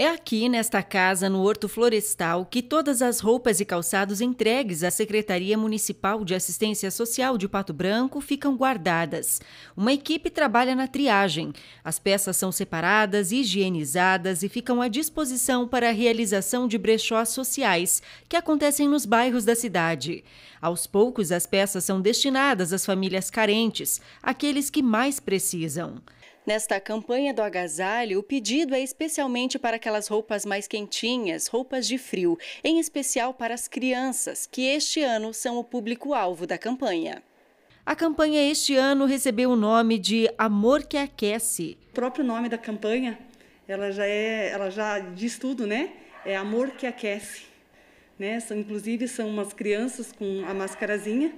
É aqui, nesta casa, no Horto Florestal, que todas as roupas e calçados entregues à Secretaria Municipal de Assistência Social de Pato Branco ficam guardadas. Uma equipe trabalha na triagem. As peças são separadas, higienizadas e ficam à disposição para a realização de brechós sociais, que acontecem nos bairros da cidade. Aos poucos, as peças são destinadas às famílias carentes, aqueles que mais precisam. Nesta campanha do agasalho, o pedido é especialmente para aquelas roupas mais quentinhas, roupas de frio, em especial para as crianças, que este ano são o público-alvo da campanha. A campanha este ano recebeu o nome de Amor que Aquece. O próprio nome da campanha, ela já é, ela já diz tudo, né? É Amor que Aquece. Né? São, inclusive são umas crianças com a máscarazinha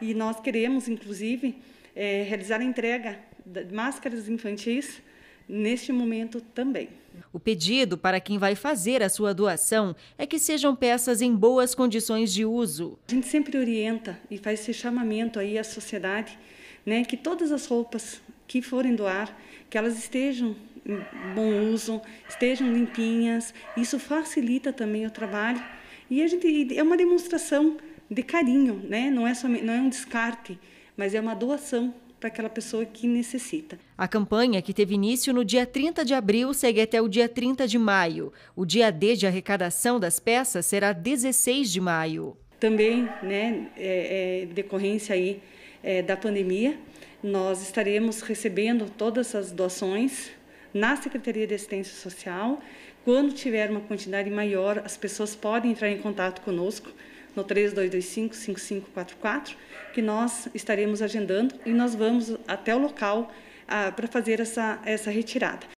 e nós queremos, inclusive, é, realizar a entrega máscaras infantis neste momento também. O pedido para quem vai fazer a sua doação é que sejam peças em boas condições de uso. A gente sempre orienta e faz esse chamamento aí à sociedade, né, que todas as roupas que forem doar, que elas estejam em bom uso, estejam limpinhas. Isso facilita também o trabalho e a gente é uma demonstração de carinho, né? Não é só não é um descarte, mas é uma doação para aquela pessoa que necessita. A campanha, que teve início no dia 30 de abril, segue até o dia 30 de maio. O dia D de arrecadação das peças será 16 de maio. Também, né, é, é, decorrência aí é, da pandemia, nós estaremos recebendo todas as doações na Secretaria de Assistência Social. Quando tiver uma quantidade maior, as pessoas podem entrar em contato conosco no 3225-5544, que nós estaremos agendando e nós vamos até o local ah, para fazer essa, essa retirada.